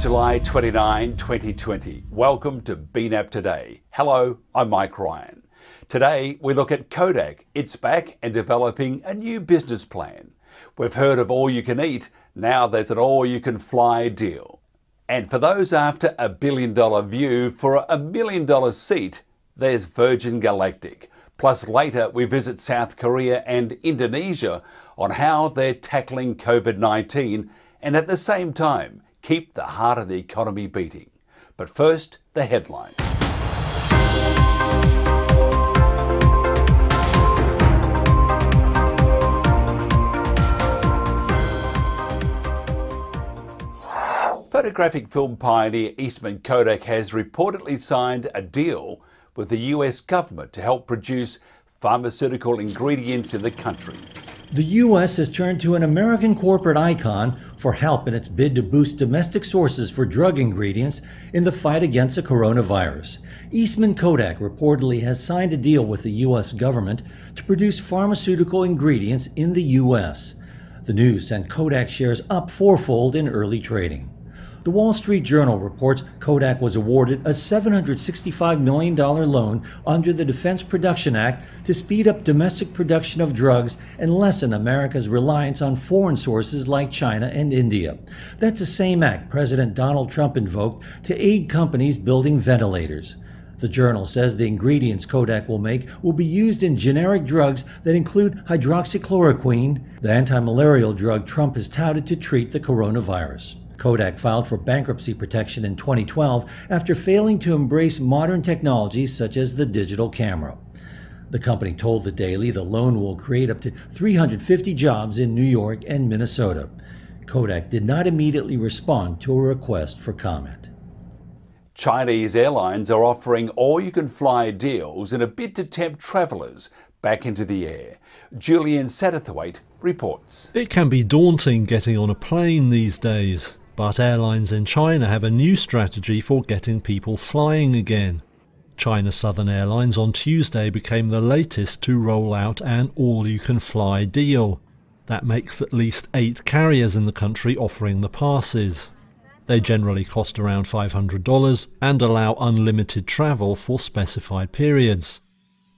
July 29, 2020. Welcome to BNAP Today. Hello, I'm Mike Ryan. Today, we look at Kodak. It's back and developing a new business plan. We've heard of all you can eat, now there's an all you can fly deal. And for those after a billion dollar view for a million dollar seat, there's Virgin Galactic. Plus, later we visit South Korea and Indonesia on how they're tackling COVID 19 and at the same time keep the heart of the economy beating. But first, the headlines. Photographic film pioneer Eastman Kodak has reportedly signed a deal with the US government to help produce pharmaceutical ingredients in the country. The U.S. has turned to an American corporate icon for help in its bid to boost domestic sources for drug ingredients in the fight against the coronavirus. Eastman Kodak reportedly has signed a deal with the U.S. government to produce pharmaceutical ingredients in the U.S. The news sent Kodak shares up fourfold in early trading. The Wall Street Journal reports Kodak was awarded a $765 million loan under the Defense Production Act to speed up domestic production of drugs and lessen America's reliance on foreign sources like China and India. That's the same act President Donald Trump invoked to aid companies building ventilators. The journal says the ingredients Kodak will make will be used in generic drugs that include hydroxychloroquine, the anti-malarial drug Trump has touted to treat the coronavirus. Kodak filed for bankruptcy protection in 2012 after failing to embrace modern technologies such as the digital camera. The company told the Daily the loan will create up to 350 jobs in New York and Minnesota. Kodak did not immediately respond to a request for comment. Chinese airlines are offering all you can fly deals in a bid to tempt travellers back into the air. Julian Satterthwaite reports. It can be daunting getting on a plane these days. But airlines in China have a new strategy for getting people flying again. China Southern Airlines on Tuesday became the latest to roll out an all-you-can-fly deal. That makes at least eight carriers in the country offering the passes. They generally cost around $500 and allow unlimited travel for specified periods.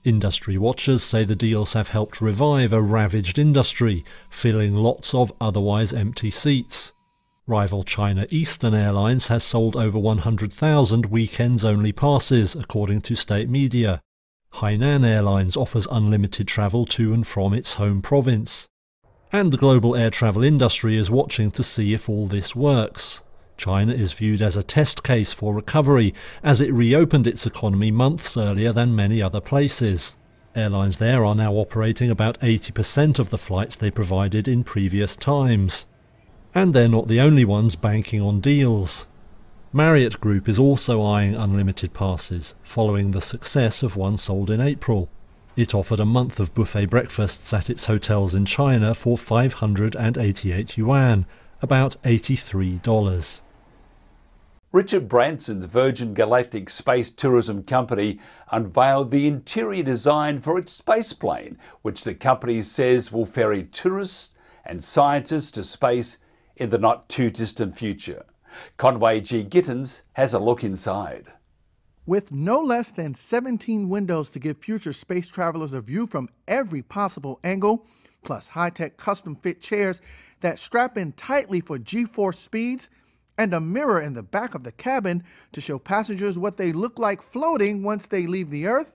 Industry watchers say the deals have helped revive a ravaged industry, filling lots of otherwise empty seats. Rival China Eastern Airlines has sold over 100,000 weekends-only passes, according to state media. Hainan Airlines offers unlimited travel to and from its home province. And the global air travel industry is watching to see if all this works. China is viewed as a test case for recovery, as it reopened its economy months earlier than many other places. Airlines there are now operating about 80% of the flights they provided in previous times. And they're not the only ones banking on deals. Marriott Group is also eyeing unlimited passes, following the success of one sold in April. It offered a month of buffet breakfasts at its hotels in China for 588 yuan, about $83. Richard Branson's Virgin Galactic Space Tourism Company unveiled the interior design for its spaceplane, which the company says will ferry tourists and scientists to space in the not too distant future. Conway G. Gittens has a look inside. With no less than 17 windows to give future space travelers a view from every possible angle, plus high tech custom fit chairs that strap in tightly for G force speeds, and a mirror in the back of the cabin to show passengers what they look like floating once they leave the Earth,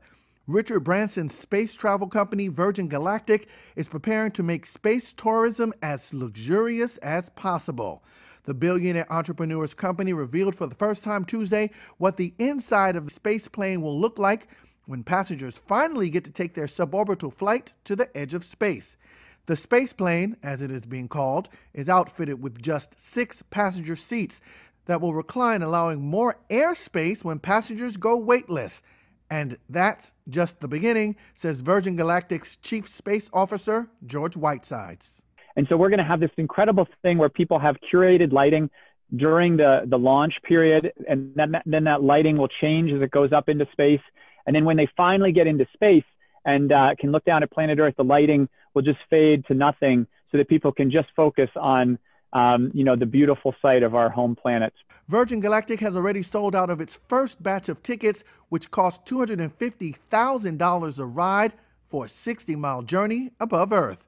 Richard Branson's space travel company, Virgin Galactic, is preparing to make space tourism as luxurious as possible. The billionaire entrepreneur's company revealed for the first time Tuesday what the inside of the space plane will look like when passengers finally get to take their suborbital flight to the edge of space. The space plane, as it is being called, is outfitted with just six passenger seats that will recline, allowing more airspace when passengers go weightless. And that's just the beginning, says Virgin Galactic's chief space officer, George Whitesides. And so we're going to have this incredible thing where people have curated lighting during the, the launch period, and then, then that lighting will change as it goes up into space. And then when they finally get into space and uh, can look down at planet Earth, the lighting will just fade to nothing so that people can just focus on um, you know, the beautiful sight of our home planet. Virgin Galactic has already sold out of its first batch of tickets, which cost $250,000 a ride for a 60 mile journey above Earth.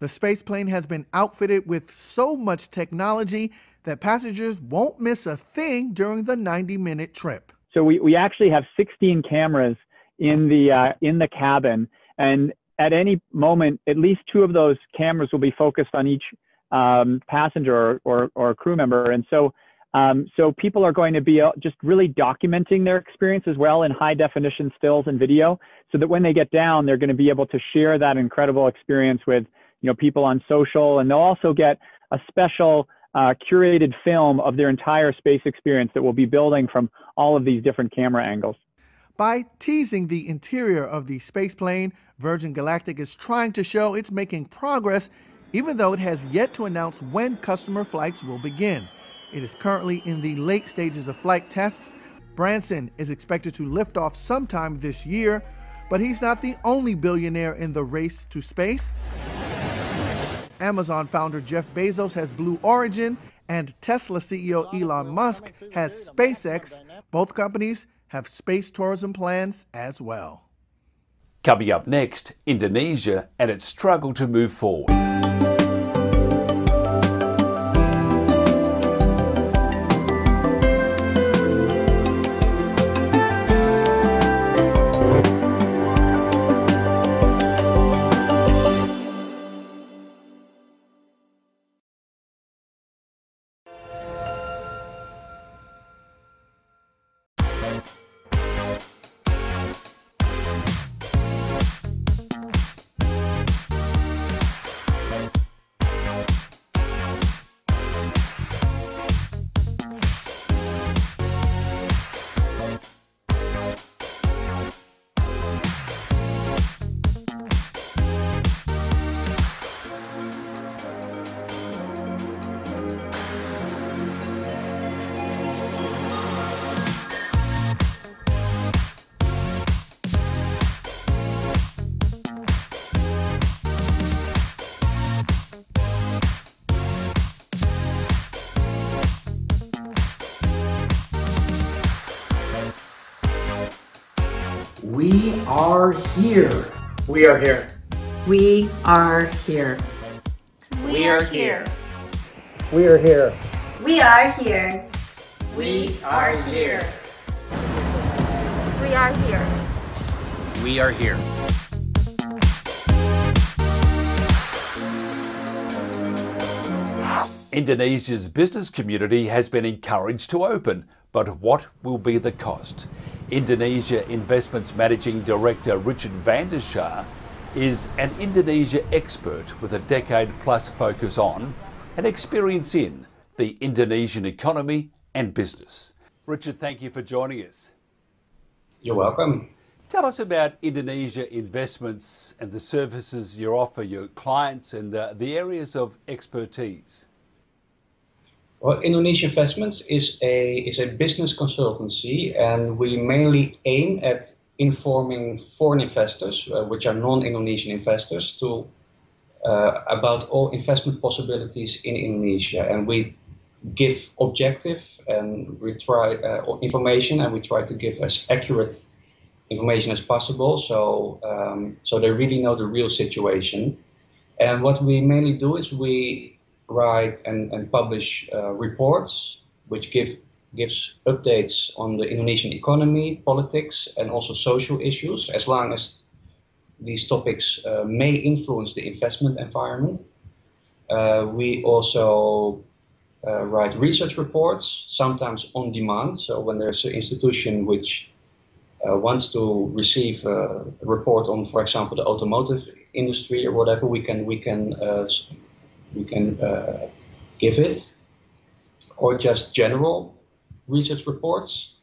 The space plane has been outfitted with so much technology that passengers won't miss a thing during the 90 minute trip. So we, we actually have 16 cameras in the uh, in the cabin, and at any moment, at least two of those cameras will be focused on each um, passenger or, or, or, crew member, and so um, so people are going to be uh, just really documenting their experience as well in high definition stills and video, so that when they get down, they're going to be able to share that incredible experience with you know people on social, and they'll also get a special uh, curated film of their entire space experience that we'll be building from all of these different camera angles. By teasing the interior of the spaceplane, Virgin Galactic is trying to show it's making progress, even though it has yet to announce when customer flights will begin. It is currently in the late stages of flight tests. Branson is expected to lift off sometime this year, but he's not the only billionaire in the race to space. Amazon founder Jeff Bezos has Blue Origin, and Tesla CEO Elon Musk has SpaceX. Both companies have space tourism plans as well. Coming up next, Indonesia and its struggle to move forward. Música are here. We are here. We are here. We are here. We are here. We are here. We are here. We are here. We are here. Indonesia's business community has been encouraged to open, but what will be the cost? Indonesia Investments Managing Director Richard van der Schaar is an Indonesia expert with a decade plus focus on and experience in the Indonesian economy and business. Richard, thank you for joining us. You're welcome. Tell us about Indonesia investments and the services you offer your clients and uh, the areas of expertise. Well, Indonesia Investments is a is a business consultancy, and we mainly aim at informing foreign investors, uh, which are non-Indonesian investors, to uh, about all investment possibilities in Indonesia, and we give objective and we try uh, information, and we try to give as accurate information as possible, so um, so they really know the real situation. And what we mainly do is we write and, and publish uh, reports which give gives updates on the Indonesian economy, politics, and also social issues, as long as these topics uh, may influence the investment environment. Uh, we also uh, write research reports, sometimes on demand. So when there's an institution which uh, wants to receive a report on, for example, the automotive industry or whatever, we can we can we can uh, give it, or just general research reports.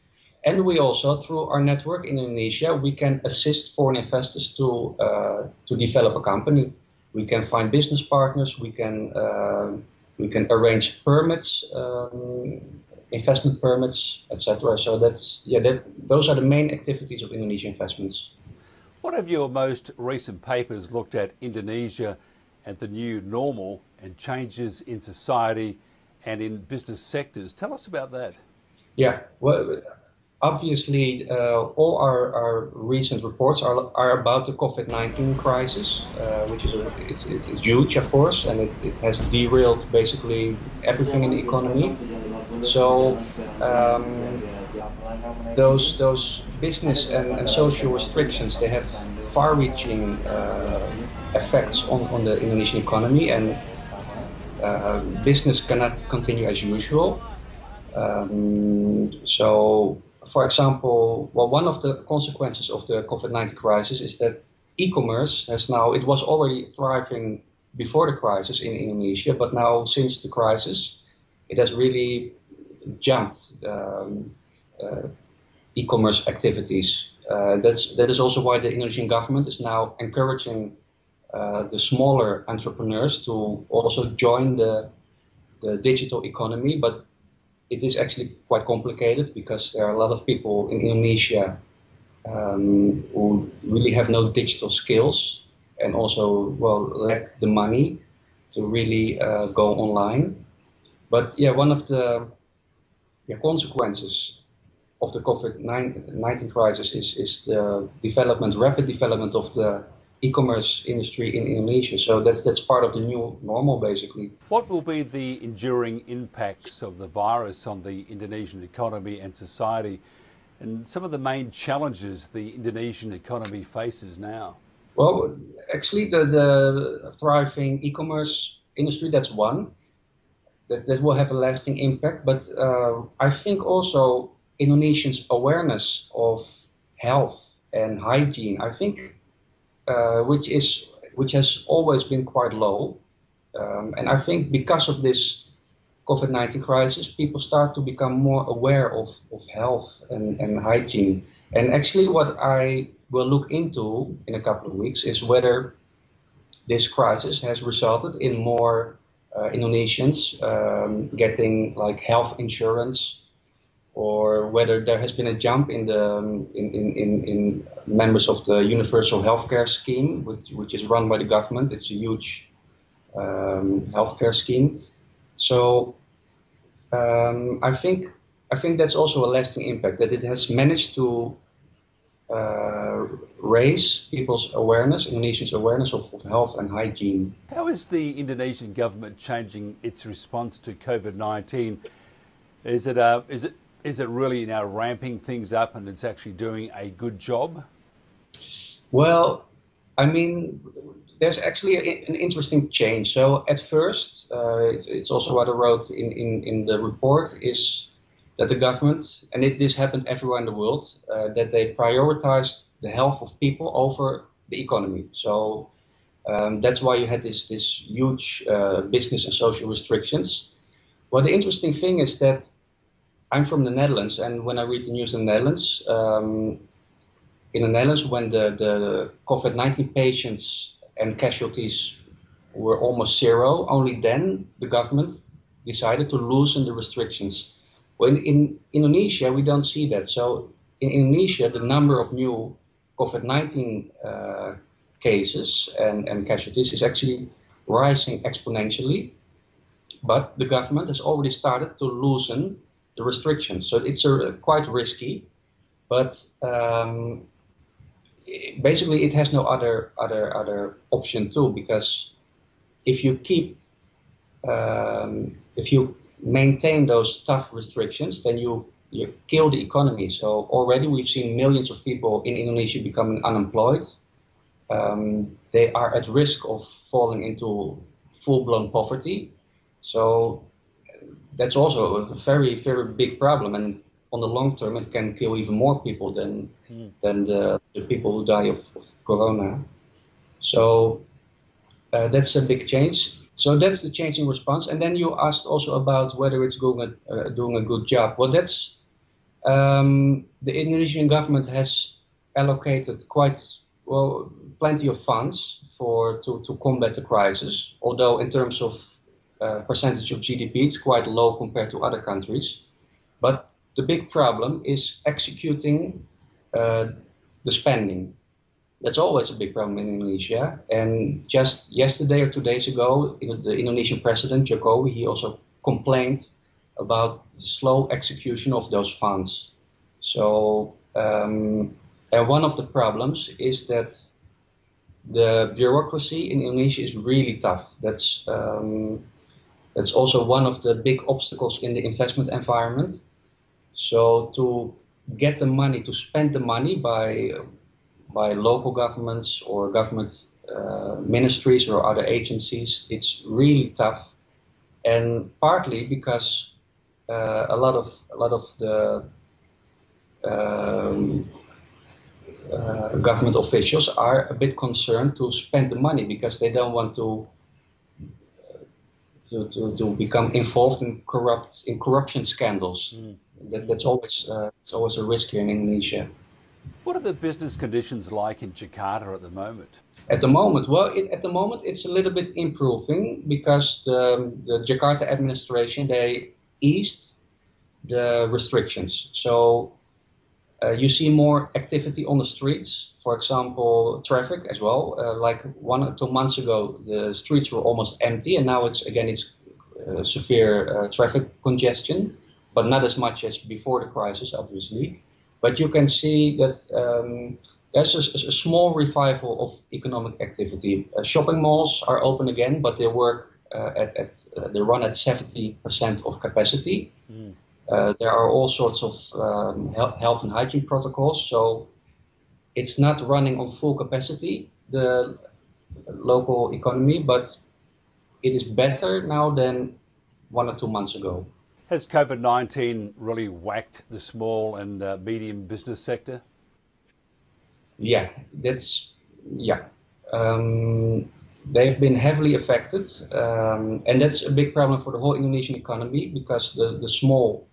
And we also, through our network in Indonesia, we can assist foreign investors to uh, to develop a company. We can find business partners. We can uh, we can arrange permits, um, investment permits, etc. So that's yeah, that those are the main activities of Indonesia Investments. One of your most recent papers looked at Indonesia and the new normal and changes in society and in business sectors. Tell us about that. Yeah, well, obviously, uh, all our, our recent reports are, are about the COVID 19 crisis, uh, which is a, it's, it's, huge, of course, and it, it has derailed basically everything in the economy. So, um, those, those business and, and, social restrictions they have far reaching uh, effects on, on the Indonesian economy, and uh, business cannot continue as usual. Um, so, for example, well, one of the consequences of the COVID-19 crisis is that e-commerce has now, it was already thriving before the crisis in Indonesia, but now since the crisis, it has really jumped um, uh, e-commerce activities. Uh, that's, that is also why the Indonesian government is now encouraging the smaller entrepreneurs to also join the, the digital economy, but it is actually quite complicated because there are a lot of people in Indonesia um, who really have no digital skills and also well lack the money to really uh, go online. But yeah, one of the yeah, consequences of the COVID-19 crisis is, is the development, rapid development of the e-commerce industry in Indonesia. So that's that's part of the new normal, basically. What will be the enduring impacts of the virus on the Indonesian economy and society, and some of the main challenges the Indonesian economy faces now? Well, actually, the, the thriving e-commerce industry that's one that, that will have a lasting impact. But uh, I think also Indonesians' awareness of health and hygiene, I think uh, which is which has always been quite low. Um, and I think because of this COVID-19 crisis, people start to become more aware of, of health and, and hygiene. And actually, what I will look into in a couple of weeks is whether this crisis has resulted in more uh, Indonesians um, getting like health insurance or whether there has been a jump in the um, in, in, in, members of the universal healthcare scheme, which, which is run by the government. It's a huge um, healthcare scheme. So um, I think I think that's also a lasting impact that it has managed to uh, raise people's awareness, Indonesians' awareness of, of, health and hygiene. How is the Indonesian government changing its response to COVID nineteen? Is it uh, is it is it really now ramping things up and it's actually doing a good job? Well, I mean, there's actually a, an interesting change. So at first, uh, it's, it's, also what I wrote in, in, in the report is that the government, and it, this happened everywhere in the world, uh, that they prioritized the health of people over the economy. So um, that's why you had this, this huge uh, business and social restrictions. Well, the interesting thing is that I'm from the Netherlands, and when I read the news in the Netherlands, um, in the Netherlands, when the, the COVID 19 patients and casualties were almost zero, only then the government decided to loosen the restrictions. When in Indonesia, we don't see that. So in Indonesia, the number of new COVID 19 uh, cases and, and casualties is actually rising exponentially. But the government has already started to loosen the restrictions. So it's a, quite risky, but um, basically it has no other other other option too because if you keep um, if you maintain those tough restrictions, then you you kill the economy. So already we've seen millions of people in Indonesia becoming unemployed. Um, they are at risk of falling into full-blown poverty. So that's also a very very big problem, and on the long term, it can kill even more people than mm. than the, the, people who die of, of corona. So uh, that's a big change. So that's the change in response. And then you asked also about whether it's doing a, uh, doing a good job. Well, that's um, the Indonesian government has allocated quite well plenty of funds for to, to combat the crisis. Although in terms of uh, percentage of GDP. It's quite low compared to other countries. But the big problem is executing uh, the spending. that's always a big problem in Indonesia. And just yesterday or two days ago, the Indonesian president Jokowi he also complained about the slow execution of those funds. So, um, and one of the problems is that the bureaucracy in Indonesia is really tough. That's um, that's also one of the big obstacles in the investment environment. So to get the money, to spend the money by by local governments or government uh, ministries or other agencies, it's really tough, and partly because uh, a lot of a lot of the um, uh, government officials are a bit concerned to spend the money because they don't want to to, to, to become involved in corrupt in corruption scandals. Mm. That, that's always uh, it's always a risk here in Indonesia. What are the business conditions like in Jakarta at the moment? At the moment, well, it, at the moment it's a little bit improving because the, the Jakarta administration they eased the restrictions. So uh, you see more activity on the streets. For example, traffic as well. Uh, like one or two months ago, the streets were almost empty, and now it's again it's uh, severe uh, traffic congestion, but not as much as before the crisis, obviously. But you can see that um, there's a, a, small revival of economic activity. Uh, shopping malls are open again, but they work uh, at, at they run at 70% of capacity. Mm. Uh, there are all sorts of um, health and hygiene protocols, so it's not running on full capacity, the local economy, but it is better now than one or two months ago. Has COVID 19 really whacked the small and uh, medium business sector? Yeah, that's, yeah. Um, they've been heavily affected, um, and that's a big problem for the whole Indonesian economy because the, the small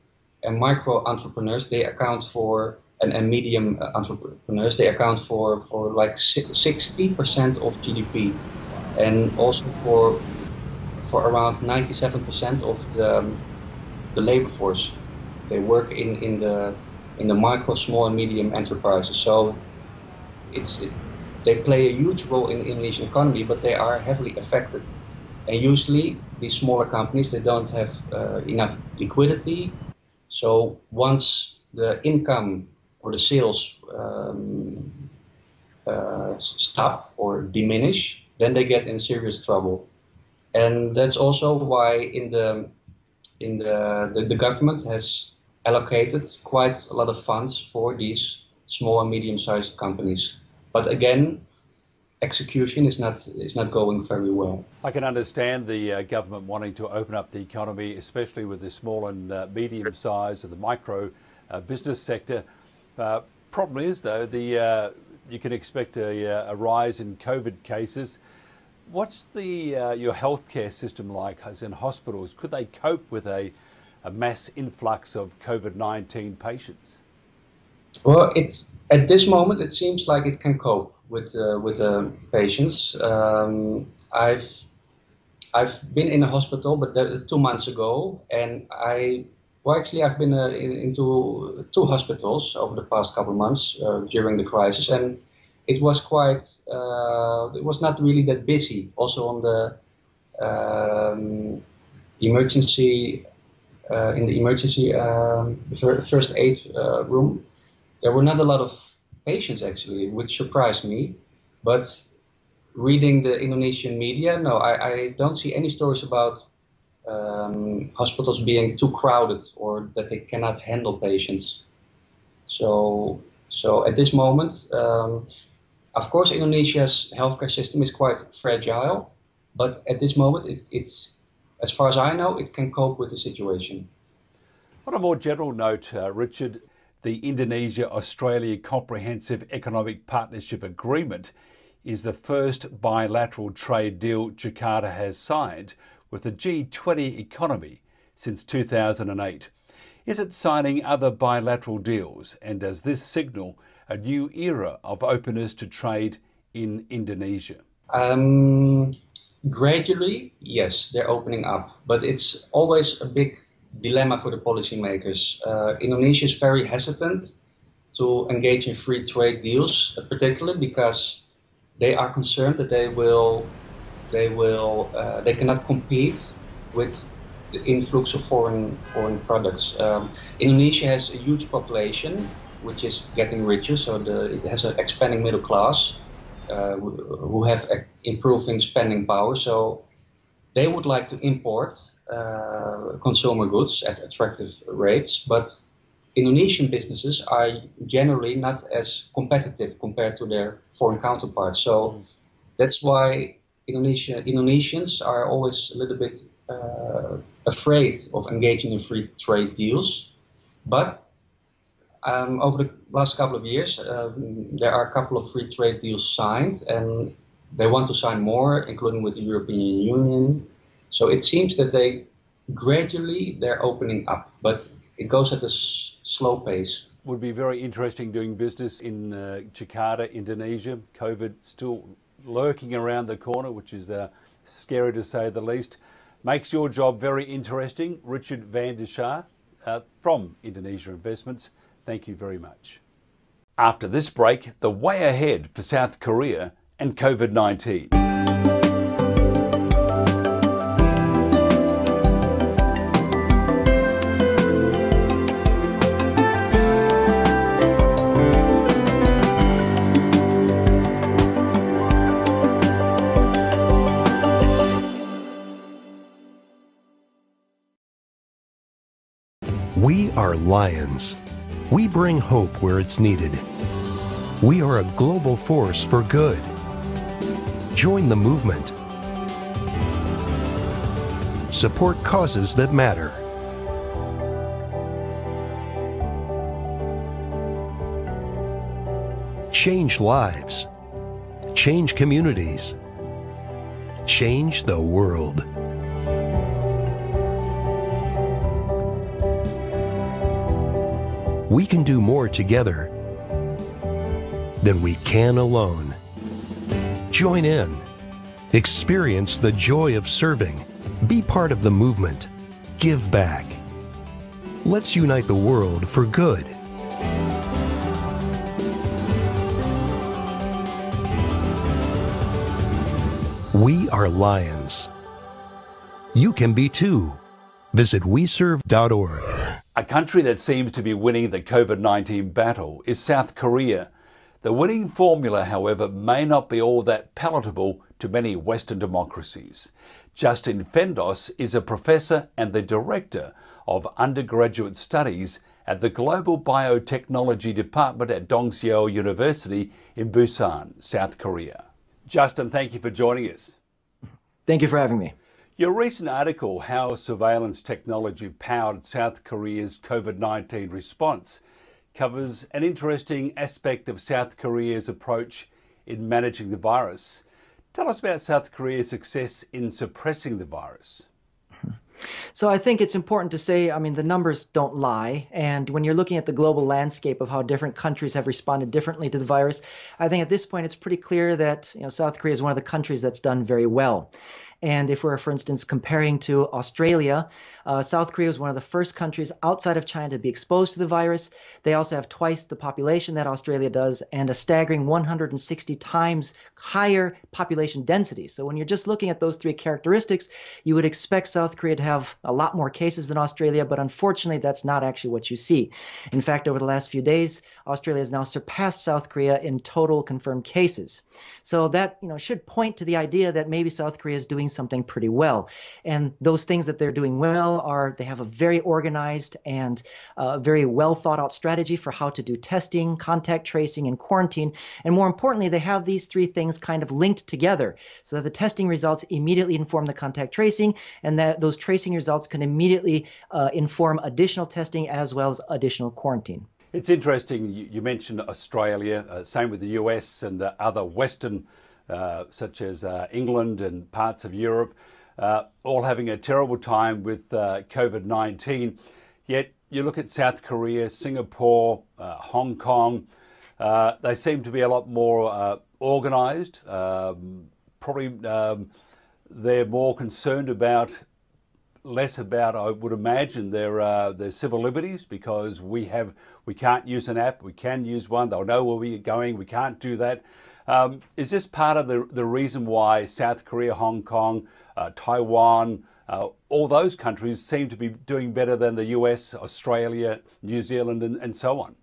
and micro entrepreneurs they account for and, and medium entrepreneurs they account for for like 60% of GDP and also for for around 97% of the the labor force. They work in in the in the micro small and medium enterprises. So it's it, they play a huge role in the Indonesian economy but they are heavily affected. And usually these smaller companies they don't have uh, enough liquidity so once the income or the sales um, uh, stop or diminish, then they get in serious trouble. And that's also why in the in the, the, the government has allocated quite a lot of funds for these small and medium-sized companies. But again, execution is not is not going very well. I can understand the uh, government wanting to open up the economy, especially with the small and uh, medium size and the micro uh, business sector. Uh, problem is though, the uh, you can expect a, uh, a, rise in COVID cases. What's the your healthcare system like as in hospitals? Could they cope with a, a mass influx of COVID nineteen patients? Well, it's at this moment it seems like it can cope with uh, with the patients. Um, I've I've been in a hospital, but that, two months ago, and I well actually I've been uh, in, into two hospitals over the past couple of months uh, during the crisis, and it was quite uh, it was not really that busy. Also on the um, emergency uh, in the emergency um, first aid uh, room, there were not a lot of patients actually, which surprised me. But reading the Indonesian media, no, I, I don't see any stories about um, hospitals being too crowded or that they cannot handle patients. So, so at this moment, um, of course, Indonesia's healthcare system is quite fragile, but at this moment, it, it's, as far as I know, it can cope with the situation. On a more general note, uh, Richard, the Indonesia Australia Comprehensive Economic Partnership Agreement is the first bilateral trade deal Jakarta has signed with the G20 economy since 2008. Is it signing other bilateral deals and does this signal a new era of openness to trade in Indonesia? Um, gradually, yes, they're opening up, but it's always a big dilemma for the policymakers. Uh, Indonesia is very hesitant to engage in free trade deals, particularly because they are concerned that they will they will uh, they cannot compete with the influx of foreign foreign products. Um, Indonesia has a huge population, which is getting richer, so the, it has an expanding middle class uh, who have improving spending power. So they would like to import uh, consumer goods at attractive rates, but Indonesian businesses are generally not as competitive compared to their foreign counterparts. So that's why Indonesia, Indonesians are always a little bit uh, afraid of engaging in free trade deals. But um, over the last couple of years, um, there are a couple of free trade deals signed, and they want to sign more, including with the European Union. So it seems that they gradually they're opening up, but it goes at a slow pace. Would be very interesting doing business in uh, Jakarta, Indonesia. COVID still lurking around the corner, which is uh, scary to say the least. Makes your job very interesting. Richard van der Schaar uh, from Indonesia Investments, thank you very much. After this break, the way ahead for South Korea and COVID 19. Are lions. We bring hope where it's needed. We are a global force for good. Join the movement. Support causes that matter. Change lives. Change communities. Change the world. We can do more together than we can alone. Join in. Experience the joy of serving. Be part of the movement. Give back. Let's unite the world for good. We are lions. You can be too. Visit weserve.org. A country that seems to be winning the COVID 19 battle is South Korea. The winning formula, however, may not be all that palatable to many Western democracies. Justin Fendos is a professor and the director of undergraduate studies at the Global Biotechnology Department at Dongseo University in Busan, South Korea. Justin, thank you for joining us. Thank you for having me. Your recent article, How Surveillance Technology Powered South Korea's COVID 19 Response, covers an interesting aspect of South Korea's approach in managing the virus. Tell us about South Korea's success in suppressing the virus. So I think it's important to say, I mean, the numbers don't lie. And when you're looking at the global landscape of how different countries have responded differently to the virus, I think at this point it's pretty clear that you know, South Korea is one of the countries that's done very well. And if we're, for instance, comparing to Australia, uh, South Korea was one of the first countries outside of China to be exposed to the virus. They also have twice the population that Australia does and a staggering 160 times higher population density. So when you're just looking at those three characteristics, you would expect South Korea to have a lot more cases than Australia, but unfortunately, that's not actually what you see. In fact, over the last few days, Australia has now surpassed South Korea in total confirmed cases. So that you know should point to the idea that maybe South Korea is doing something pretty well. And those things that they're doing well are they have a very organized and uh, very well thought out strategy for how to do testing, contact tracing, and quarantine. And more importantly, they have these three things kind of linked together so that the testing results immediately inform the contact tracing, and that those tracing results can immediately uh, inform additional testing as well as additional quarantine. It's interesting, you mentioned Australia, uh, same with the US and uh, other Western, uh, such as uh, England and parts of Europe, uh, all having a terrible time with uh, COVID 19. Yet you look at South Korea, Singapore, Hong Kong, they seem to be a lot more organised. Um, probably um, they're more concerned about less about, I would imagine, their uh, their civil liberties because we have we can't use an app, we can use one. They'll know where we're going. We can't do that. Um, is this part of the the reason why South Korea, Hong Kong, uh, Taiwan, uh, all those countries seem to be doing better than the US, Australia, New Zealand, and, and so on?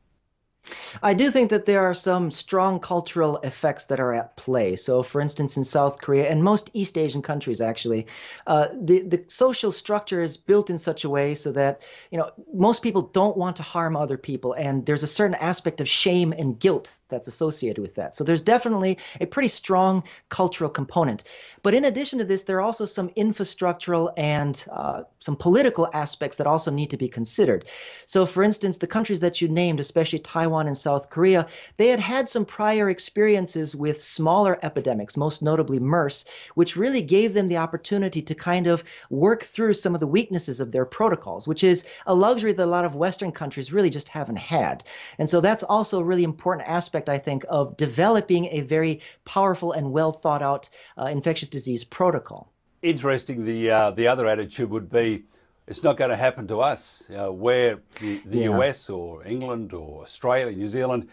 I do think that there are some strong cultural effects that are at play. So, for instance, in South Korea and most East Asian countries, actually, uh, the the social structure is built in such a way so that you know most people don't want to harm other people, and there's a certain aspect of shame and guilt that's associated with that. So, there's definitely a pretty strong cultural component. But in addition to this, there are also some infrastructural and uh, some political aspects that also need to be considered. So, for instance, the countries that you named, especially Taiwan and South Korea, they had had some prior experiences with smaller epidemics, most notably MERS, which really gave them the opportunity to kind of work through some of the weaknesses of their protocols, which is a luxury that a lot of Western countries really just haven't had. And so that's also a really important aspect, I think, of developing a very powerful and well thought out uh, infectious disease protocol. Interesting. The uh, the other attitude would be, it's not going to happen to us. Uh, where the, the yeah. US or England or Australia, New Zealand,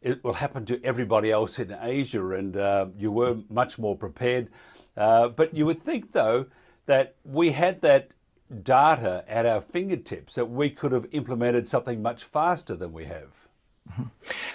it will happen to everybody else in Asia, and uh, you were much more prepared. Uh, but you would think, though, that we had that data at our fingertips, that we could have implemented something much faster than we have.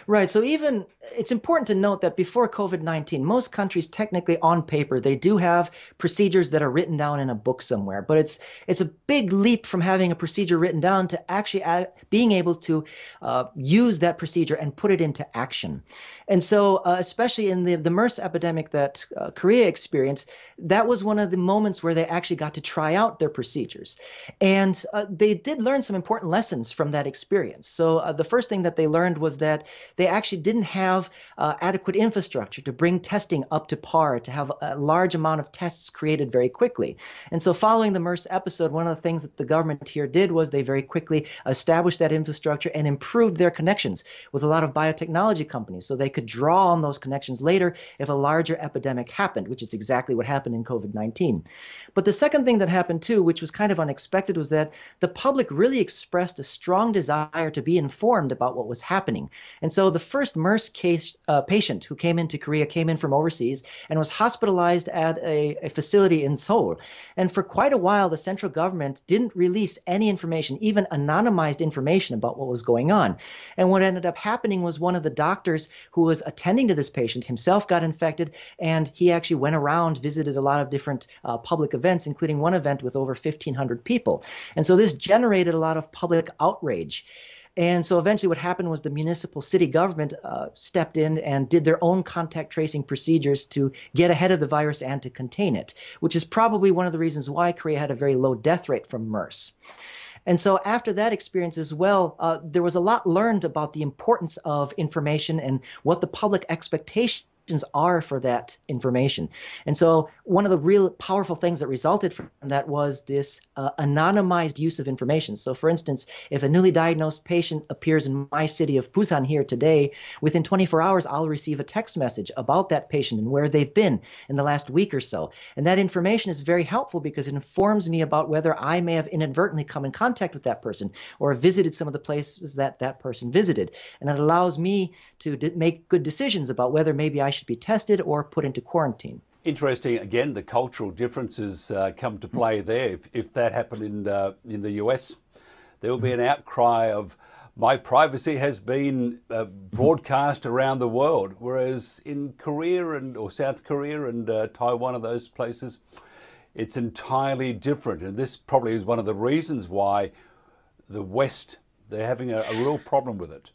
Right. So even it's important to note that before COVID-19, most countries technically on paper they do have procedures that are written down in a book somewhere, but it's it's a big leap from having a procedure written down to actually being able to uh, use that procedure and put it into action. And so, uh, especially in the, the MERS epidemic that uh, Korea experienced, that was one of the moments where they actually got to try out their procedures. And uh, they did learn some important lessons from that experience. So, uh, the first thing that they learned was that they actually didn't have uh, adequate infrastructure to bring testing up to par, to have a large amount of tests created very quickly. And so, following the MERS episode, one of the things that the government here did was they very quickly established that infrastructure and improved their connections with a lot of biotechnology companies so they could draw on those connections later if a larger epidemic happened, which is exactly what happened in COVID 19. But the second thing that happened too, which was kind of unexpected, was that the public really expressed a strong desire to be informed about what was happening. And so the first MERS case uh, patient who came into Korea came in from overseas and was hospitalized at a, a facility in Seoul. And for quite a while, the central government didn't release any information, even anonymized information about what was going on. And what ended up happening was one of the doctors who was attending to this patient himself got infected, and he actually went around, visited a lot of different uh, public events, including one event with over 1,500 people. And so this generated a lot of public outrage. And so eventually, what happened was the municipal city government uh, stepped in and did their own contact tracing procedures to get ahead of the virus and to contain it, which is probably one of the reasons why Korea had a very low death rate from MERS. And so after that experience as well, uh, there was a lot learned about the importance of information and what the public expectation are for that information. And so, one of the real powerful things that resulted from that was this uh, anonymized use of information. So, for instance, if a newly diagnosed patient appears in my city of Busan here today, within 24 hours, I'll receive a text message about that patient and where they've been in the last week or so. And that information is very helpful because it informs me about whether I may have inadvertently come in contact with that person or visited some of the places that that person visited. And it allows me to make good decisions about whether maybe I should be tested or put into quarantine. Interesting. Again, the cultural differences uh, come to play there. If, if that happened in uh, in the US, there will be an outcry of my privacy has been uh, broadcast around the world, whereas in Korea and or South Korea and uh, Taiwan and those places, it's entirely different. And this probably is one of the reasons why the West they're having a, a real problem with it.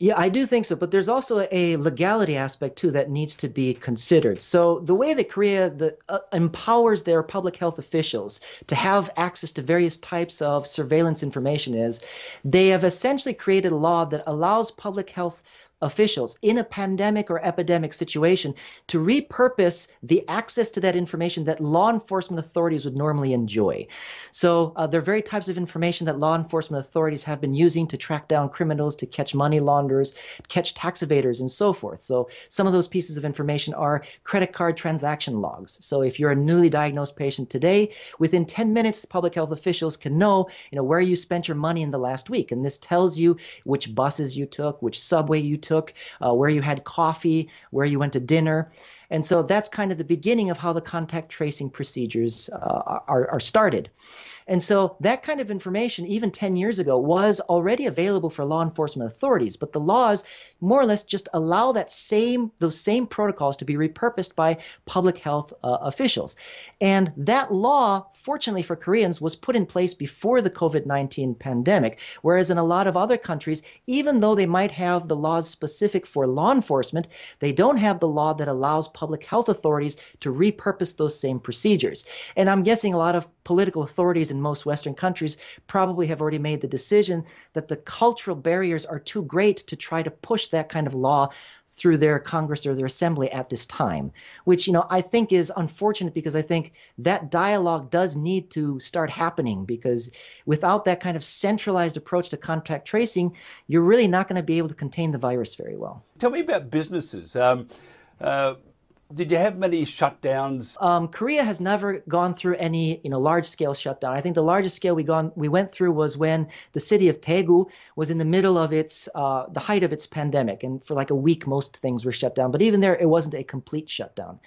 Yeah, I do think so, but there's also a legality aspect too that needs to be considered. So the way that Korea the, uh, empowers their public health officials to have access to various types of surveillance information is they have essentially created a law that allows public health officials in a pandemic or epidemic situation to repurpose the access to that information that law enforcement authorities would normally enjoy. So uh, there are very types of information that law enforcement authorities have been using to track down criminals, to catch money launderers, catch tax evaders, and so forth. So some of those pieces of information are credit card transaction logs. So if you're a newly diagnosed patient today, within 10 minutes, public health officials can know, you know, where you spent your money in the last week, and this tells you which buses you took, which subway you took, uh, where you had coffee, where you went to dinner. And so that's kind of the beginning of how the contact tracing procedures uh, are, are started. And so that kind of information, even 10 years ago, was already available for law enforcement authorities. But the laws more or less just allow that same those same protocols to be repurposed by public health uh, officials. And that law, fortunately for Koreans, was put in place before the COVID-19 pandemic. Whereas in a lot of other countries, even though they might have the laws specific for law enforcement, they don't have the law that allows public health authorities to repurpose those same procedures. And I'm guessing a lot of political authorities in most Western countries probably have already made the decision that the cultural barriers are too great to try to push that kind of law through their Congress or their assembly at this time, which you know I think is unfortunate because I think that dialogue does need to start happening because without that kind of centralized approach to contact tracing, you're really not going to be able to contain the virus very well. Tell me about businesses. Um, uh, did you have many shutdowns? Um, Korea has never gone through any, you know, large-scale shutdown. I think the largest scale we gone we went through was when the city of Daegu was in the middle of its uh, the height of its pandemic, and for like a week most things were shut down. But even there, it wasn't a complete shutdown.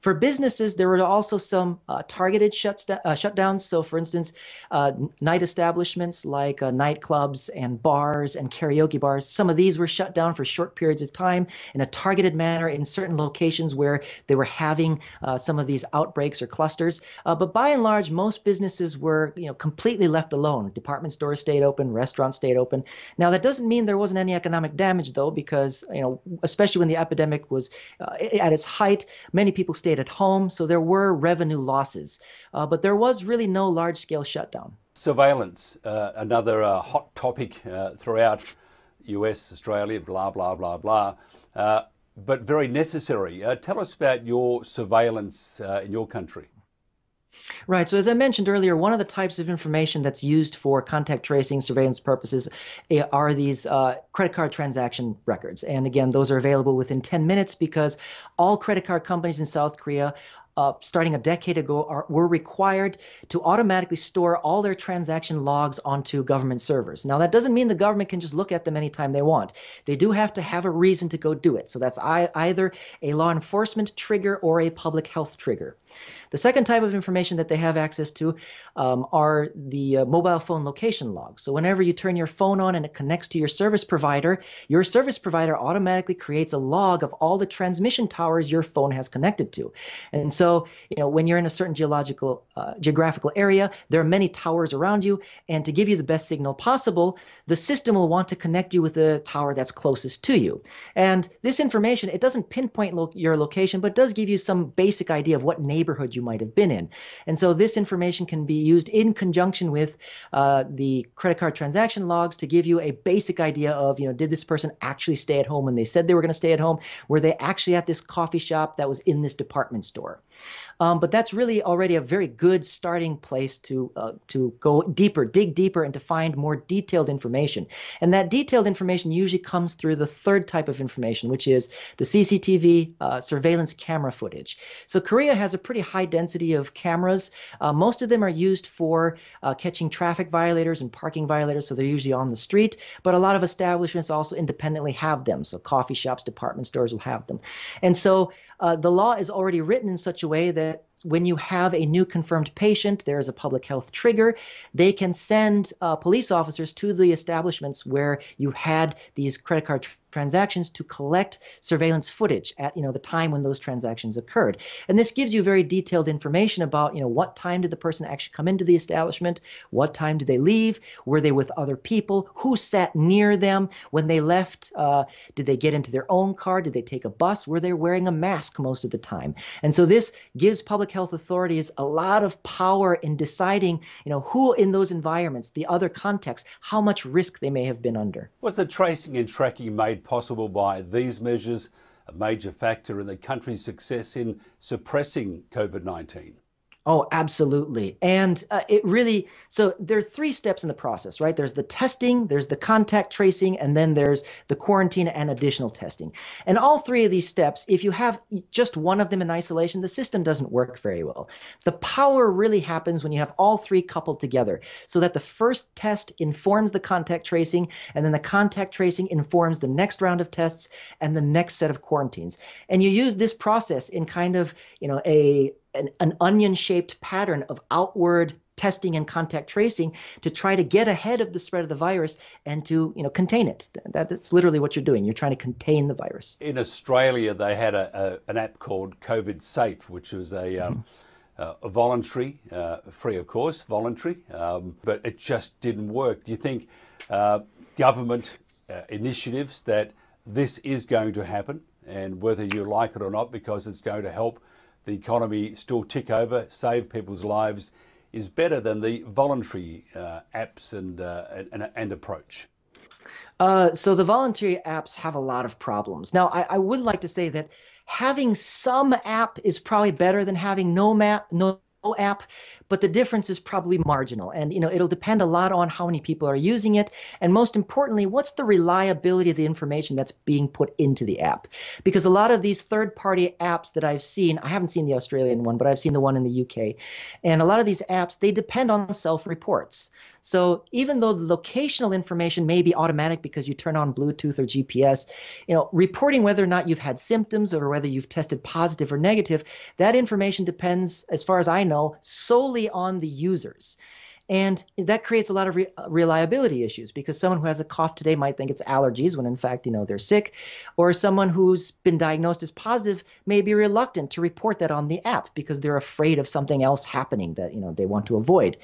For businesses, there were also some uh, targeted uh, shutdowns. So, for instance, uh, night establishments like uh, nightclubs and bars and karaoke bars, some of these were shut down for short periods of time in a targeted manner in certain locations where they were having uh, some of these outbreaks or clusters. Uh, but by and large, most businesses were, you know, completely left alone. Department stores stayed open, restaurants stayed open. Now, that doesn't mean there wasn't any economic damage, though, because you know, especially when the epidemic was at its height, many people stayed at home, so there were revenue losses. Uh, but there was really no large scale shutdown. Surveillance, uh, another uh, hot topic uh, throughout US, Australia, blah, blah, blah, blah, uh, but very necessary. Uh, tell us about your surveillance in your country. Right. So, as I mentioned earlier, one of the types of information that's used for contact tracing surveillance purposes eh, are these uh, credit card transaction records. And again, those are available within 10 minutes because all credit card companies in South Korea uh, starting a decade ago are, were required to automatically store all their transaction logs onto government servers. Now, that doesn't mean the government can just look at them anytime they want. They do have to have a reason to go do it. So that's I, either a law enforcement trigger or a public health trigger. The second type of information that they have access to um, are the uh, mobile phone location logs. So whenever you turn your phone on and it connects to your service provider, your service provider automatically creates a log of all the transmission towers your phone has connected to. And so, you know, when you're in a certain geological, uh, geographical area, there are many towers around you, and to give you the best signal possible, the system will want to connect you with the tower that's closest to you. And this information, it doesn't pinpoint lo- your location, but does give you some basic idea of what neighborhood you might have been in. And so this information can be used in conjunction with uh, the credit card transaction logs to give you a basic idea of, you know, did this person actually stay at home when they said they were going to stay at home? Were they actually at this coffee shop that was in this department store? Um, but that's really already a very good starting place to uh, to go deeper, dig deeper, and to find more detailed information. And that detailed information usually comes through the third type of information, which is the CCTV uh, surveillance camera footage. So Korea has a pretty high density of cameras. Uh, most of them are used for uh, catching traffic violators and parking violators, so they're usually on the street. But a lot of establishments also independently have them. So coffee shops, department stores will have them. And so uh, the law is already written in such a way that when you have a new confirmed patient, there is a public health trigger. They can send uh, police officers to the establishments where you had these credit card transactions to collect surveillance footage at you know the time when those transactions occurred. And this gives you very detailed information about you know what time did the person actually come into the establishment what time did they leave were they with other people who sat near them when they left uh, did they get into their own car did they take a bus were they wearing a mask most of the time? And so this gives public health authorities a lot of power in deciding you know who in those environments the other contexts how much risk they may have been under. Was the tracing and tracking made possible by these measures a major factor in the country's success in suppressing COVID 19? Oh, absolutely. And uh, it really, so there are three steps in the process, right? There's the testing, there's the contact tracing, and then there's the quarantine and additional testing. And all three of these steps, if you have just one of them in isolation, the system doesn't work very well. The power really happens when you have all three coupled together so that the first test informs the contact tracing, and then the contact tracing informs the next round of tests and the next set of quarantines. And you use this process in kind of, you know, a an, an onion shaped pattern of outward testing and contact tracing to try to get ahead of the spread of the virus and to you know contain it that, that's literally what you're doing you're trying to contain the virus in australia they had a, a an app called covid safe which was a um, mm-hmm. uh, a voluntary, uh, free of course, voluntary, um, but it just didn't work. Do you think uh, government uh, initiatives that this is going to happen, and whether you like it or not, because it's going to help the economy still tick over, save people's lives, is better than the voluntary uh, apps and, uh, and, and, approach? Uh, so the voluntary apps have a lot of problems. Now, I, I, would like to say that having some app is probably better than having no map, no app but the difference is probably marginal. And you know, it'll depend a lot on how many people are using it, and most importantly, what's the reliability of the information that's being put into the app? Because a lot of these third-party apps that I've seen, I haven't seen the Australian one, but I've seen the one in the UK, and a lot of these apps they depend on self-reports. So even though the locational information may be automatic because you turn on Bluetooth or GPS, you know, reporting whether or not you've had symptoms or whether you've tested positive or negative, that information depends, as far as I know, solely solely on the users. And that creates a lot of re- uh, reliability issues because someone who has a cough today might think it's allergies when in fact, you know, they're sick. Or someone who's been diagnosed as positive may be reluctant to report that on the app because they're afraid of something else happening that, you know, they want to avoid.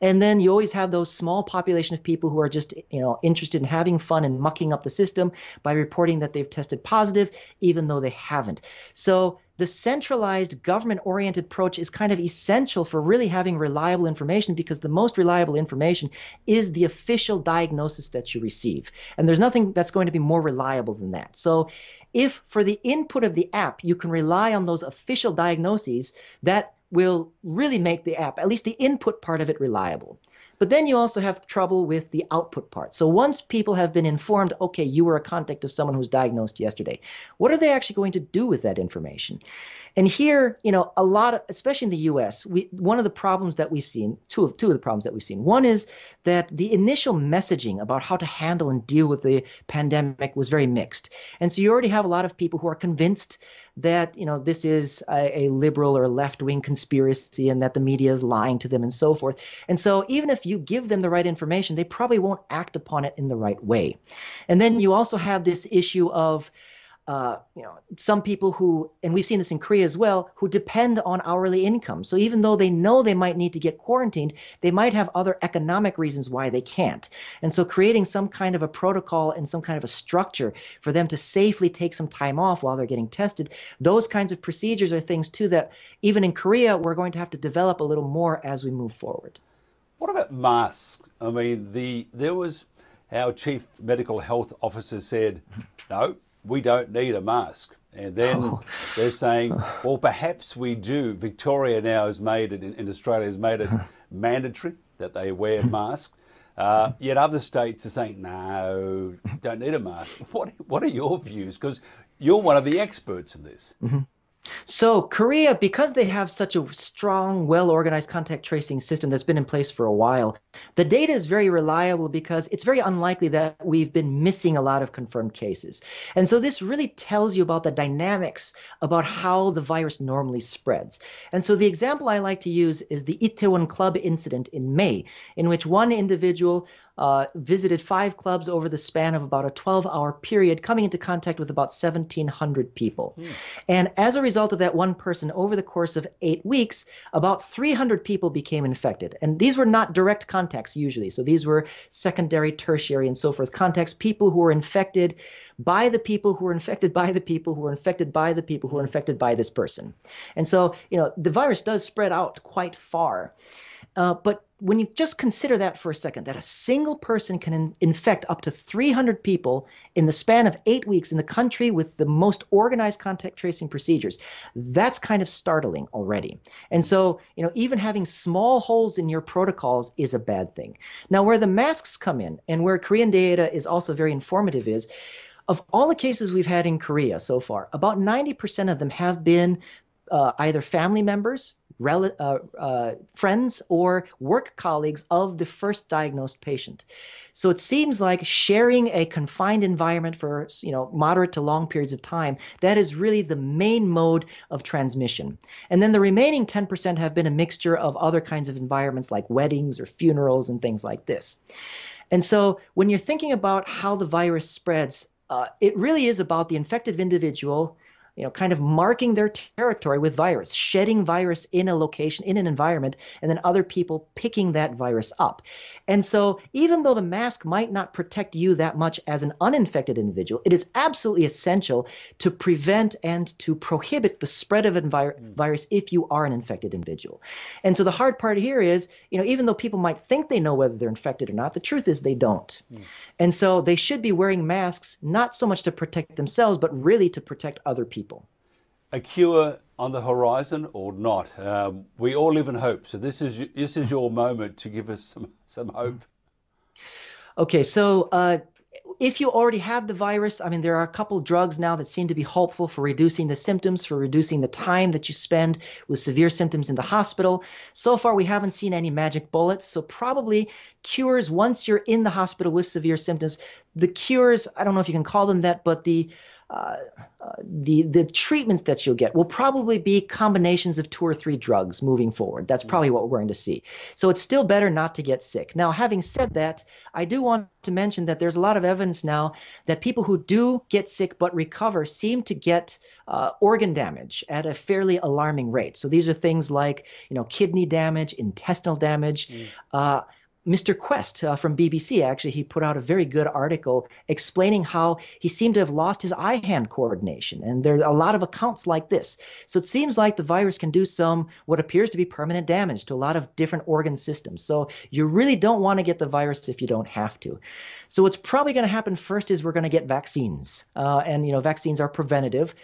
And then you always have those small population of people who are just, you know, interested in having fun and mucking up the system by reporting that they've tested positive even though they haven't. So the centralized government oriented approach is kind of essential for really having reliable information because the most reliable information is the official diagnosis that you receive. And there's nothing that's going to be more reliable than that. So if for the input of the app you can rely on those official diagnoses, that will really make the app, at least the input part of it, reliable. But then you also have trouble with the output part. So once people have been informed, okay, you were a contact of someone who was diagnosed yesterday, what are they actually going to do with that information? And here, you know, a lot of, especially in the U.S., we one of the problems that we've seen, two of two of the problems that we've seen. One is that the initial messaging about how to handle and deal with the pandemic was very mixed, and so you already have a lot of people who are convinced that you know this is a, a liberal or left-wing conspiracy and that the media is lying to them and so forth. And so even if you give them the right information, they probably won't act upon it in the right way. And then you also have this issue of uh, you know, some people who, and we've seen this in Korea as well, who depend on hourly income. So even though they know they might need to get quarantined, they might have other economic reasons why they can't. And so creating some kind of a protocol and some kind of a structure for them to safely take some time off while they're getting tested, those kinds of procedures are things too that even in Korea, we're going to have to develop a little more as we move forward. What about masks? I mean, the there was our chief medical health officer said, no, we don't need a mask. And then oh. they're saying, well, perhaps we do. Victoria now has made it, in Australia has made it mandatory that they wear masks. Uh, yet other states are saying, no, don't need a mask. What, what are your views? Because you're one of the experts in this. Mm-hmm. So Korea, because they have such a strong, well-organized contact tracing system that's been in place for a while, the data is very reliable because it's very unlikely that we've been missing a lot of confirmed cases. And so this really tells you about the dynamics about how the virus normally spreads. And so the example I like to use is the Itaewon Club incident in May, in which one individual uh, visited five clubs over the span of about a 12 hour period, coming into contact with about 1,700 people. Mm. And as a result of that one person, over the course of eight weeks, about 300 people became infected. And these were not direct contacts usually. So these were secondary, tertiary, and so forth contacts, people who were infected by the people who were infected by the people who were infected by the people who were infected by this person. And so, you know, the virus does spread out quite far. Uh, but when you just consider that for a second, that a single person can in- infect up to 300 people in the span of eight weeks in the country with the most organized contact tracing procedures, that's kind of startling already. And so, you know, even having small holes in your protocols is a bad thing. Now, where the masks come in and where Korean data is also very informative is of all the cases we've had in Korea so far, about 90% of them have been uh, either family members, friends, or work colleagues of the first diagnosed patient. So it seems like sharing a confined environment for you know moderate to long periods of time that is really the main mode of transmission. And then the remaining 10% have been a mixture of other kinds of environments like weddings or funerals and things like this. And so when you're thinking about how the virus spreads, uh, it really is about the infected individual you know, kind of marking their territory with virus, shedding virus in a location, in an environment, and then other people picking that virus up. And so, even though the mask might not protect you that much as an uninfected individual, it is absolutely essential to prevent and to prohibit the spread of envir- mm. virus if you are an infected individual. And so, the hard part here is, you know, even though people might think they know whether they're infected or not, the truth is they don't. Mm. And so, they should be wearing masks not so much to protect themselves, but really to protect other people. A cure on the horizon or not? Um, we all live in hope. So this is this is your moment to give us some some hope. Okay, so uh, if you already have the virus, I mean, there are a couple drugs now that seem to be hopeful for reducing the symptoms, for reducing the time that you spend with severe symptoms in the hospital. So far, we haven't seen any magic bullets. So, probably cures once you're in the hospital with severe symptoms. The cures, I don't know if you can call them that, but the uh, the the treatments that you'll get will probably be combinations of two or three drugs moving forward. That's probably what we're going to see. So it's still better not to get sick. Now, having said that, I do want to mention that there's a lot of evidence now that people who do get sick but recover seem to get uh, organ damage at a fairly alarming rate. So these are things like you know kidney damage, intestinal damage. Mm. Uh, Mr. Quest uh, from BBC, actually, he put out a very good article explaining how he seemed to have lost his eye hand coordination. And there are a lot of accounts like this. So it seems like the virus can do some what appears to be permanent damage to a lot of different organ systems. So you really don't want to get the virus if you don't have to. So what's probably going to happen first is we're going to get vaccines. Uh, and, you know, vaccines are preventative.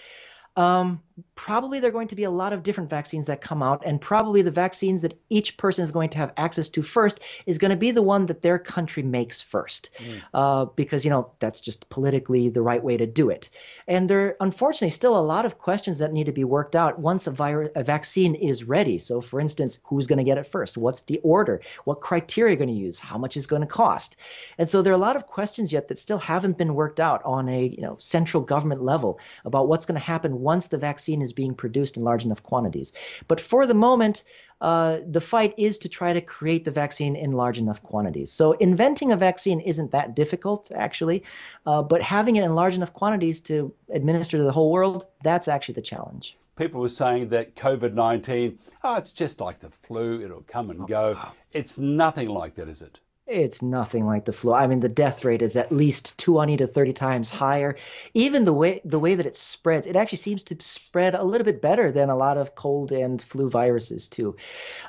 Um, probably there are going to be a lot of different vaccines that come out, and probably the vaccines that each person is going to have access to first is going to be the one that their country makes first, mm. uh, because you know that's just politically the right way to do it. And there, are, unfortunately, still a lot of questions that need to be worked out once a, virus, a vaccine is ready. So, for instance, who's going to get it first? What's the order? What criteria are going to use? How much is going to cost? And so there are a lot of questions yet that still haven't been worked out on a you know central government level about what's going to happen once the vaccine is being produced in large enough quantities. But for the moment, uh, the fight is to try to create the vaccine in large enough quantities. So inventing a vaccine isn't that difficult, actually, uh, but having it in large enough quantities to administer to the whole world, that's actually the challenge. People were saying that COVID 19, oh, it's just like the flu, it'll come and go. Oh, wow. It's nothing like that, is it? It's nothing like the flu. I mean, the death rate is at least 20 to 30 times higher. Even the way the way that it spreads, it actually seems to spread a little bit better than a lot of cold and flu viruses too.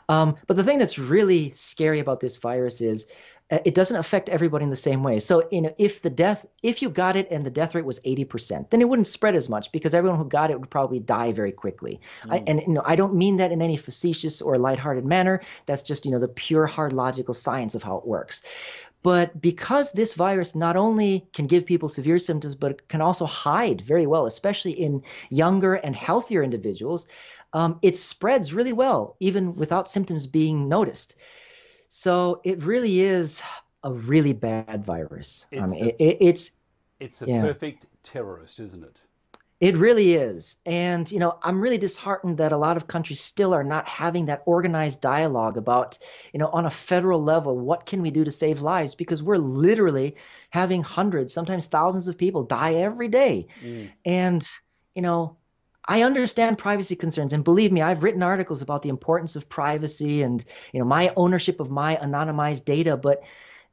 Um, but the thing that's really scary about this virus is it doesn't affect everybody in the same way. So, you know, if the death, if you got it and the death rate was 80%, then it wouldn't spread as much because everyone who got it would probably die very quickly. Mm. I, and you know, I don't mean that in any facetious or lighthearted manner. That's just, you know, the pure hard logical science of how it works. But because this virus not only can give people severe symptoms, but it can also hide very well, especially in younger and healthier individuals, um, it spreads really well, even without symptoms being noticed. So it really is a really bad virus. It's I mean, a, it, it's it's a yeah. perfect terrorist, isn't it? It really is. And, you know, I'm really disheartened that a lot of countries still are not having that organized dialogue about, you know, on a federal level, what can we do to save lives? Because we're literally having hundreds, sometimes thousands of people die every day. Mm. And, you know, I understand privacy concerns, and believe me, I've written articles about the importance of privacy and you know my ownership of my anonymized data. But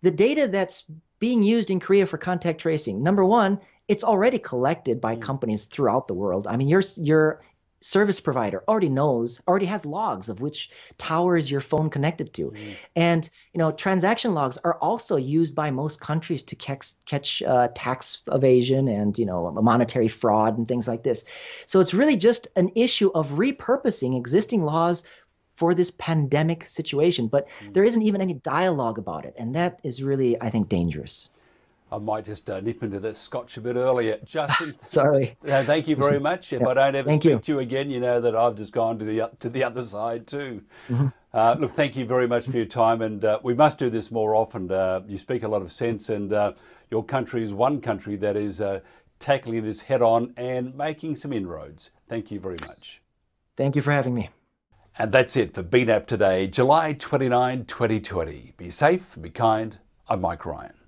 the data that's being used in Korea for contact tracing, number one, it's already collected by mm. companies throughout the world. I mean, your your service provider already knows, already has logs of which tower is your phone connected to. Mm. And, you know, transaction logs are also used by most countries to catch, catch uh, tax evasion and, you know, monetary fraud and things like this. So it's really just an issue of repurposing existing laws for this pandemic situation. But mm. there isn't even any dialogue about it. And that is really, I think, dangerous. I might just uh, nip into the scotch a bit earlier. Justin, sorry. Uh, thank you very much. If I don't ever thank speak you. to you again, you know that I've just gone to the to the other side too. Mm-hmm. Uh, look, thank you very much for your time, and uh, we must do this more often. Uh, you speak a lot of sense, and uh, your country is one country that is tackling this head on and making some inroads. Thank you very much. Thank you for having me. And that's it for BNAP today, July 29, 2020. Be safe and be kind. I'm Mike Ryan.